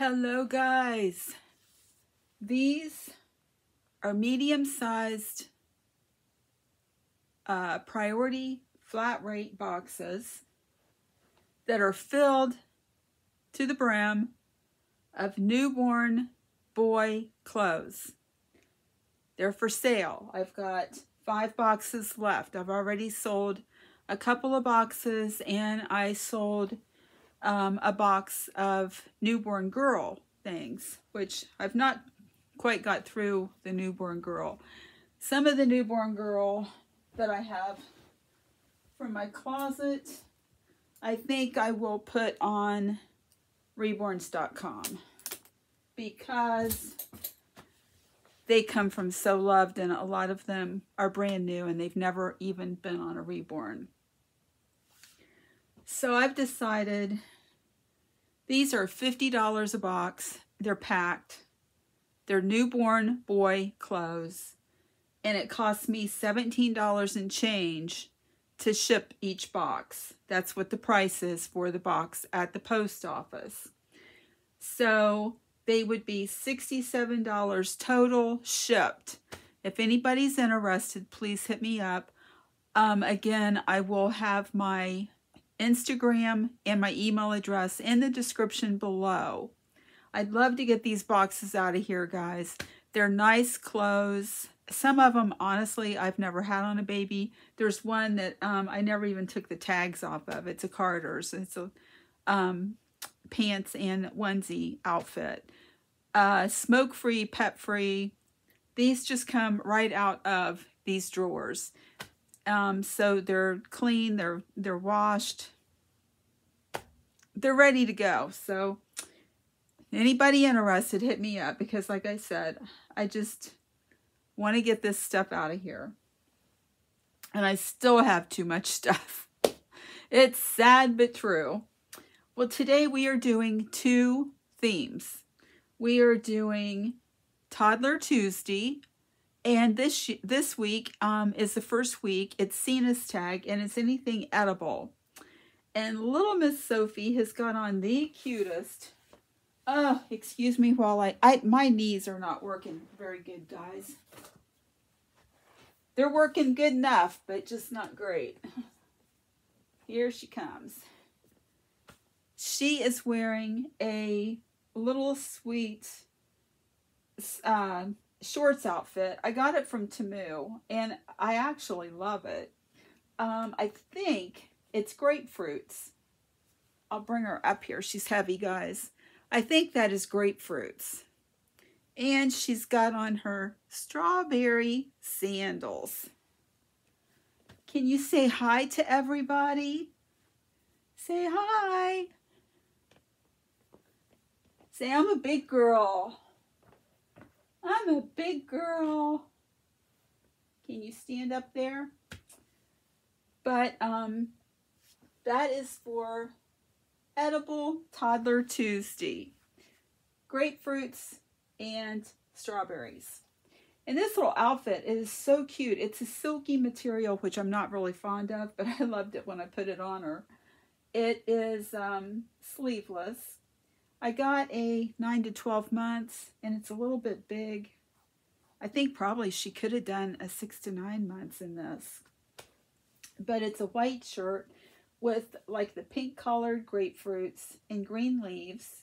Hello guys. These are medium-sized uh, priority flat rate boxes that are filled to the brim of newborn boy clothes. They're for sale. I've got five boxes left. I've already sold a couple of boxes and I sold um, a box of newborn girl things, which I've not quite got through the newborn girl. Some of the newborn girl that I have from my closet, I think I will put on reborns.com because they come from So Loved and a lot of them are brand new and they've never even been on a reborn. So I've decided these are $50 a box. They're packed. They're newborn boy clothes. And it costs me $17 and change to ship each box. That's what the price is for the box at the post office. So they would be $67 total shipped. If anybody's interested, please hit me up. Um, again, I will have my Instagram, and my email address in the description below. I'd love to get these boxes out of here, guys. They're nice clothes. Some of them, honestly, I've never had on a baby. There's one that um, I never even took the tags off of. It's a Carter's. It's a um, pants and onesie outfit. Uh, Smoke-free, pet-free. These just come right out of these drawers. Um, so they're clean, they're they're washed, they're ready to go. So anybody interested, hit me up because like I said, I just want to get this stuff out of here. And I still have too much stuff. It's sad but true. Well, today we are doing two themes. We are doing Toddler Tuesday, and this this week um, is the first week. It's Seena's tag, and it's anything edible. And little Miss Sophie has got on the cutest. Oh, excuse me while I, I my knees are not working very good, guys. They're working good enough, but just not great. Here she comes. She is wearing a little sweet uh, shorts outfit. I got it from Temu, and I actually love it. Um, I think it's grapefruits. I'll bring her up here. She's heavy, guys. I think that is grapefruits. And she's got on her strawberry sandals. Can you say hi to everybody? Say hi. Say, I'm a big girl. I'm a big girl. Can you stand up there? But um, that is for Edible Toddler Tuesday. Grapefruits and strawberries. And this little outfit is so cute. It's a silky material, which I'm not really fond of, but I loved it when I put it on her. It is um, sleeveless I got a 9 to 12 months, and it's a little bit big. I think probably she could have done a 6 to 9 months in this. But it's a white shirt with like the pink colored grapefruits and green leaves.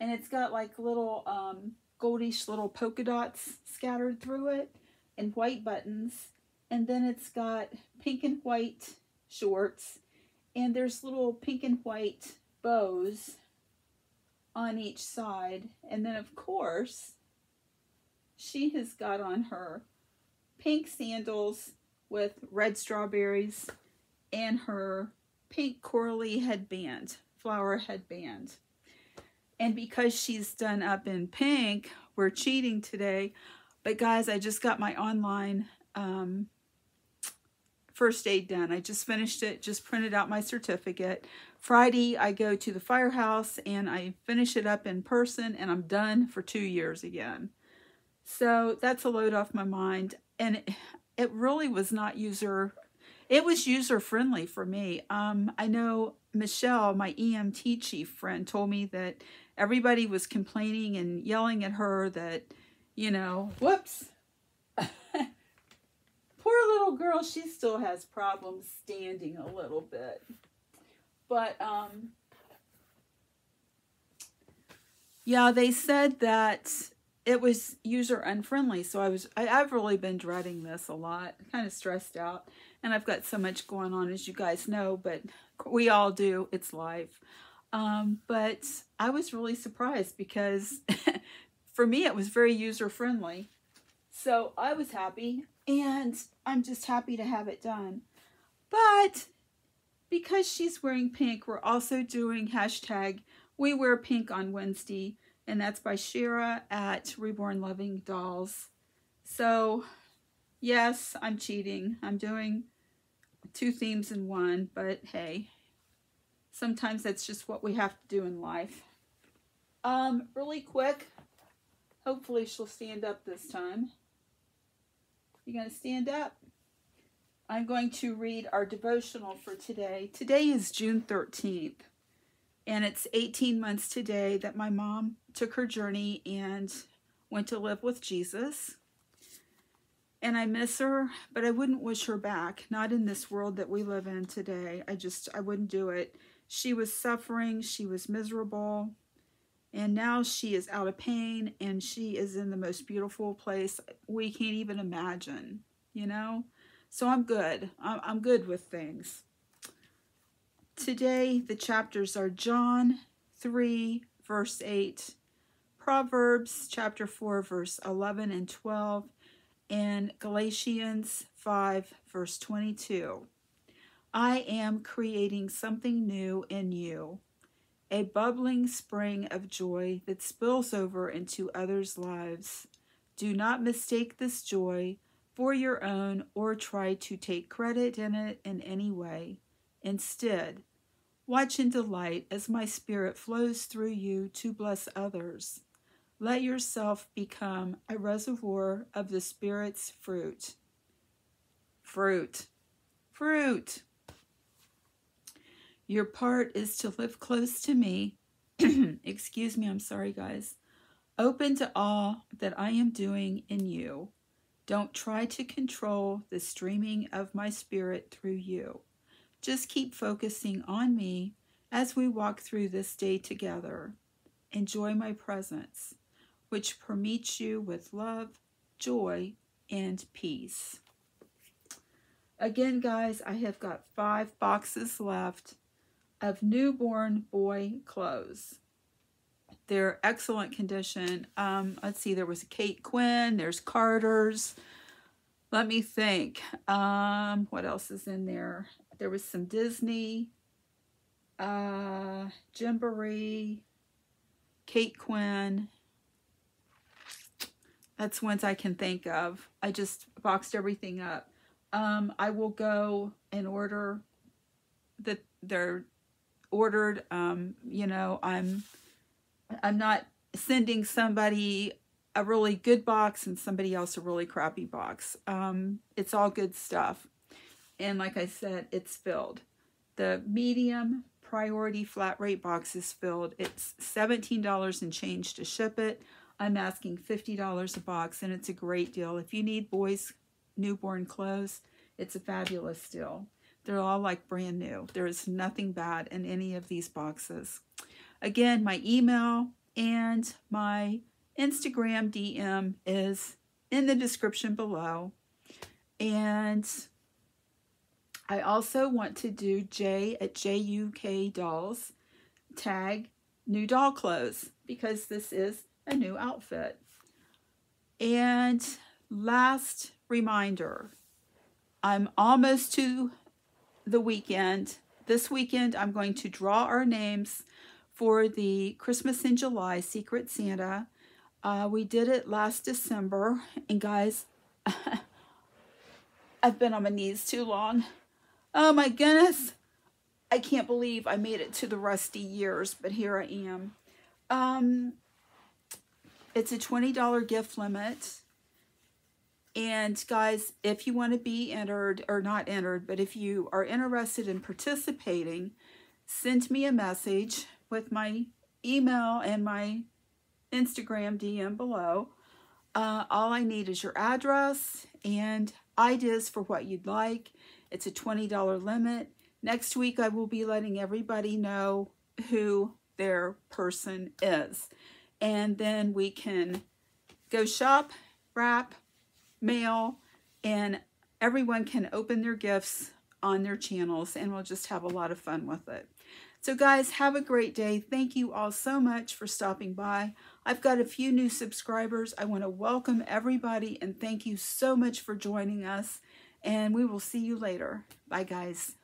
And it's got like little um, goldish little polka dots scattered through it and white buttons. And then it's got pink and white shorts. And there's little pink and white bows on each side. And then, of course, she has got on her pink sandals with red strawberries and her pink corally headband, flower headband. And because she's done up in pink, we're cheating today. But guys, I just got my online um, first aid done. I just finished it, just printed out my certificate. Friday, I go to the firehouse and I finish it up in person and I'm done for two years again. So that's a load off my mind. And it, it really was not user, it was user friendly for me. Um, I know Michelle, my EMT chief friend, told me that everybody was complaining and yelling at her that, you know, whoops. Little girl, she still has problems standing a little bit. But, um, yeah, they said that it was user unfriendly. So I was, I, have really been dreading this a lot, kind of stressed out. And I've got so much going on, as you guys know, but we all do. It's life. Um, but I was really surprised because for me, it was very user friendly. So I was happy and I'm just happy to have it done. But because she's wearing pink, we're also doing hashtag we wear pink on Wednesday, and that's by Shira at Reborn Living Dolls. So, yes, I'm cheating. I'm doing two themes in one, but hey, sometimes that's just what we have to do in life. Um, really quick, hopefully she'll stand up this time. You gonna stand up? I'm going to read our devotional for today. Today is June 13th. And it's 18 months today that my mom took her journey and went to live with Jesus. And I miss her, but I wouldn't wish her back, not in this world that we live in today. I just, I wouldn't do it. She was suffering, she was miserable, and now she is out of pain and she is in the most beautiful place we can't even imagine, you know? So I'm good. I'm good with things. Today, the chapters are John 3, verse 8, Proverbs chapter 4, verse 11 and 12, and Galatians 5, verse 22. I am creating something new in you, a bubbling spring of joy that spills over into others' lives. Do not mistake this joy for your own or try to take credit in it in any way. Instead, Watch and delight as my spirit flows through you to bless others. Let yourself become a reservoir of the Spirit's fruit. Fruit. Fruit. Your part is to live close to me. Excuse me, I'm sorry, guys. Open to all that I am doing in you. Don't try to control the streaming of my spirit through you. Just keep focusing on me as we walk through this day together. Enjoy my presence, which permeates you with love, joy, and peace. Again, guys, I have got five boxes left of newborn boy clothes. They're excellent condition. Um, let's see, there was Kate Quinn, there's Carter's. Let me think. Um, what else is in there? There was some Disney, uh, Gymboree, Kate Quinn. That's ones I can think of. I just boxed everything up. Um, I will go and order that they're ordered. Um, you know, I'm I'm not sending somebody a really good box and somebody else a really crappy box. Um, it's all good stuff. And like I said, it's filled. The medium priority flat rate box is filled. It's $17 and change to ship it. I'm asking $50 a box and it's a great deal. If you need boys newborn clothes, it's a fabulous deal. They're all like brand new. There is nothing bad in any of these boxes. Again, my email and my Instagram DM is in the description below. And I also want to do J at JUK Dolls tag new doll clothes because this is a new outfit. And last reminder, I'm almost to the weekend. This weekend, I'm going to draw our names for the Christmas in July Secret Santa. Uh, we did it last December, and guys, I've been on my knees too long. Oh my goodness. I can't believe I made it to the rusty years, but here I am. Um, it's a $20 gift limit. And guys, if you want to be entered, or not entered, but if you are interested in participating, send me a message with my email and my Instagram DM below. Uh, all I need is your address and ideas for what you'd like. It's a $20 limit. Next week, I will be letting everybody know who their person is. And then we can go shop, wrap, mail, and everyone can open their gifts on their channels and we'll just have a lot of fun with it. So guys, have a great day. Thank you all so much for stopping by. I've got a few new subscribers. I want to welcome everybody and thank you so much for joining us. And we will see you later. Bye, guys.